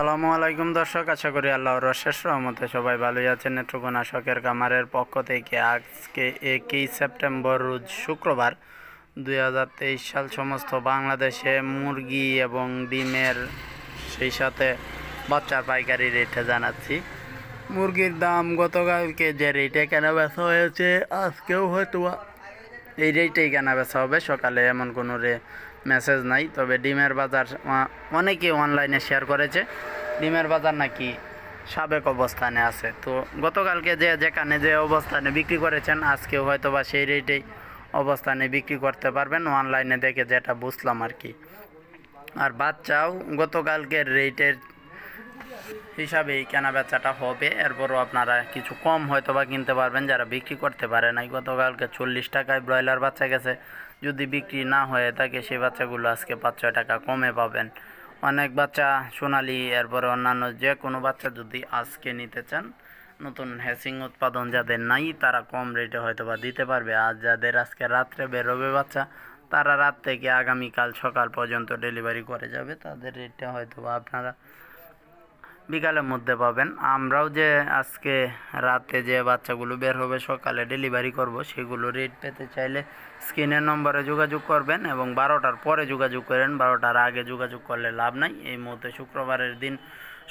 সালামু আলাইকুম দর্শক, আশা করি আল্লাহর শেষ রহমতে সবাই ভালোই আছেন। নেত্রকোনা শখের কামারের পক্ষ থেকে আজকে একই সেপ্টেম্বর, রোজ শুক্রবার দুই হাজার তেইশ সাল সমস্ত বাংলাদেশে মুরগি এবং ডিমের সেই সাথে বাচ্চার পাইকারি রেটে জানাচ্ছি। মুরগির দাম গতকালকে যে রেটে কেনা বেচা হয়েছে, আজকেও হয়তো এই রেটেই কেনা বেচা হবে। সকালে এমন কোনো রে মেসেজ নাই। তবে ডিমের বাজার অনেকে অনলাইনে শেয়ার করেছে। ডিমের বাজার নাকি সাবেক অবস্থানে আছে। তো গতকালকে যে যেখানে যে অবস্থানে বিক্রি করেছেন, আজকেও হয়তো বা সেই রেটেই অবস্থানে বিক্রি করতে পারবেন। অনলাইনে দেখে যেটা বুঝলাম আর কি। আর বাচ্চাও গতকালকের রেটের হিসাবেই কেনা বেচাটা হবে। এরপরও আপনারা কিছু কম হয়তো বা কিনতে পারবেন, যারা বিক্রি করতে পারে নাই। গতকালকে চল্লিশ টাকায় ব্রয়লার বাচ্চা গেছে। যদি বিক্রি না হয়ে থাকে, সেই বাচ্চাগুলো আজকে পাঁচ, ছয় টাকা কমে পাবেন। অনেক বাচ্চা সোনালি, এরপরে অন্যান্য যে কোনো বাচ্চা যদি আজকে নিতে চান, নতুন হ্যাসিং উৎপাদন যাদের নাই, তারা কম রেটে হয়তো বা দিতে পারবে। আর যাদের আজকে রাত্রে বেরোবে বাচ্চা, তারা রাত থেকে আগামীকাল সকাল পর্যন্ত ডেলিভারি করে যাবে। তাদের রেটটা হয়তো বা আপনারা বিকালের মধ্যে পাবেন। আমরাও যে আজকে রাতে যে বাচ্চাগুলো বের হবে, সকালে ডেলিভারি করব, সেগুলো রেট পেতে চাইলে স্ক্রিনের নম্বরে যোগাযোগ করবেন এবং বারোটার পরে যোগাযোগ করেন। বারোটার আগে যোগাযোগ করলে লাভ নাই। এই মুহূর্তে শুক্রবারের দিন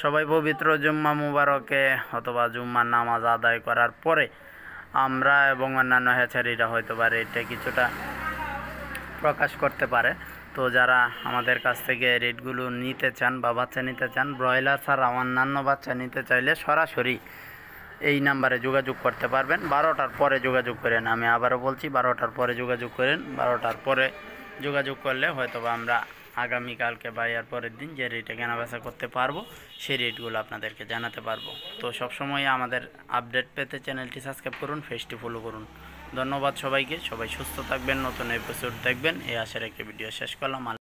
সবাই পবিত্র জুম্মা মুবারকে অথবা জুম্মার নামাজ আদায় করার পরে আমরা এবং অন্যান্য হ্যাচারিরা হয়তো বা রেটটা কিছুটা প্রকাশ করতে পারে। তো যারা আমাদের কাছ থেকে রেটগুলো নিতে চান বা বাচ্চা নিতে চান, ব্রয়লার ছাড়া অন্যান্য বাচ্চা নিতে চাইলে সরাসরি এই নাম্বারে যোগাযোগ করতে পারবেন। বারোটার পরে যোগাযোগ করেন, আমি আবারও বলছি, বারোটার পরে যোগাযোগ করেন। বারোটার পরে যোগাযোগ করলে হয়তো বা আমরা আগামীকালকে বা এর পরের দিন যে রেটে কেনাবেচা করতে পারব, সেই রেটগুলো আপনাদেরকে জানাতে পারব। তো সবসময় আমাদের আপডেট পেতে চ্যানেলটি সাবস্ক্রাইব করুন ফেসটি ফলো করুন। ধন্যবাদ সবাইকে। সবাই সুস্থ থাকবেন নতুন এপিসোড দেখবেন। এই আশার একটা ভিডিও শেষ করলাম।